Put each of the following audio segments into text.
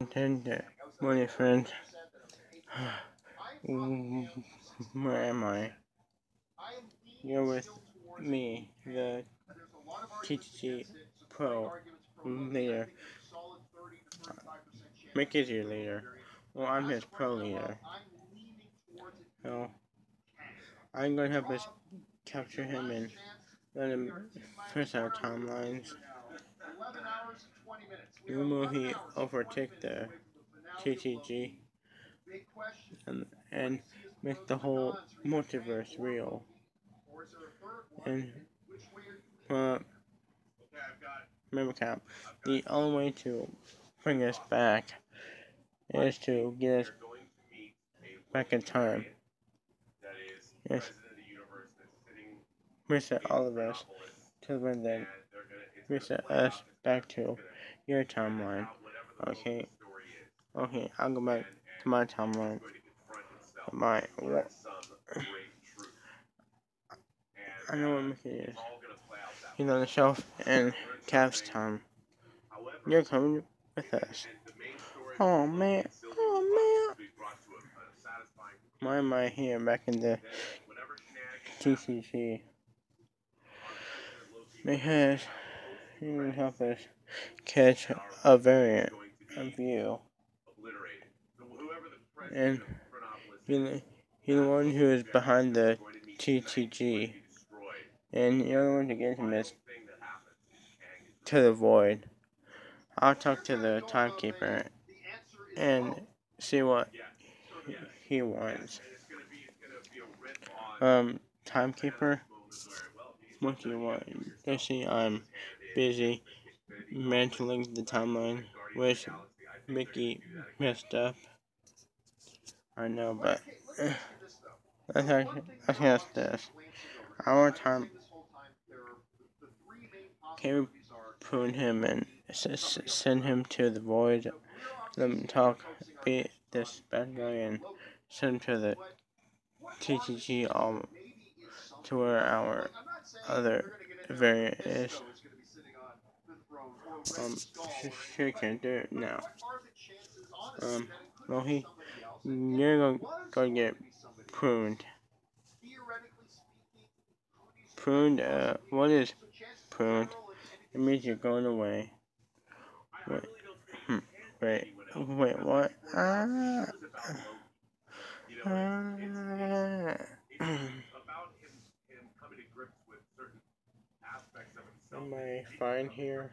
Morning, friends. Where am I? You're with me, the TTG Pro leader. Make it your leader. Well, I'm his pro leader. So, I'm going to help us capture him and let him press our timelines. Will he overtake the TTG and, and make the whole multiverse real? And, uh, remember, Cap, the only way to bring us back is to get us back in time. Yes. Reset all of us. to when then reset us back to your timeline. Okay. Okay, I'll go back to my timeline. My I know what Mickey is. He's on the shelf and Cav's time. You're coming with us. Oh man. Oh man. Am I here back in the TCC? Because you can help us catch a variant of you. And you're the one who is behind the TTG. And the one to get him is to the void. I'll talk to the timekeeper and see what he wants. Um, timekeeper, what do you want? You see, I'm busy mantling the timeline, which Mickey messed up. I know, but uh, let's, let's ask this. Our time, can we prune him and send him to the void? Let him talk, beat this bad guy, and send him to the TTG all to where our other variant is. Um, sure can't do it now. Um, well, he, you're gonna gonna get pruned. Pruned, uh, what is pruned? It means you're going away. Wait, hmm, wait, wait, what? Ah. Ah. Am I fine here?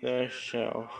The shelf.